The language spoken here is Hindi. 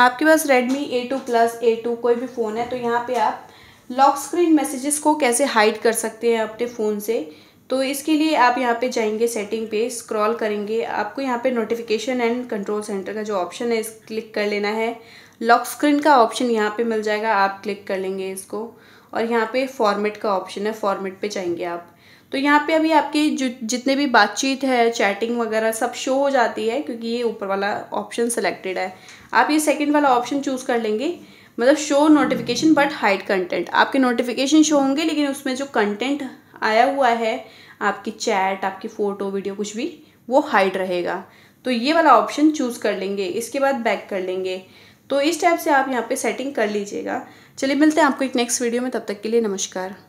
आपके पास Redmi A two plus A two कोई भी फ़ोन है तो यहाँ पे आप लॉक स्क्रीन मैसेजेस को कैसे हाइड कर सकते हैं अपने फ़ोन से? तो इसके लिए आप यहाँ पे जाएँगे सेटिंग पे स्क्रॉल करेंगे। आपको यहाँ पे नोटिफिकेशन एंड कंट्रोल सेंटर का जो ऑप्शन है, इस क्लिक कर लेना है। लॉक स्क्रीन का ऑप्शन यहाँ पे मिल जाएगा, आप क्लिक कर लेंगे इसको। और यहाँ पे फॉर्मेट का ऑप्शन है फॉर्मेट पे जाएँगे आप। तो यहाँ पे अभी आपकी जो, जितने भी बातचीत है चैटिंग वगैरह सब शो हो जाती है, क्योंकि ये ऊपर वाला ऑप्शन सेलेक्टेड है। आप ये सेकंड वाला ऑप्शन चूज़ कर लेंगे। मतलब show notification but hide content आपके नोटिफिकेशन शो होंगे, लेकिन उसमें जो कंटेंट आया हुआ है, आपकी चैट आपकी फ़ोटो वीडियो कुछ भी, वो हाइड रहेगा। तो ये वाला ऑप्शन चूज़ कर लेंगे, इसके बाद बैक कर लेंगे। तो इस टाइप से आप यहाँ पे सेटिंग कर लीजिएगा। चलिए मिलते हैं आपको एक नेक्स्ट वीडियो में, तब तक के लिए नमस्कार।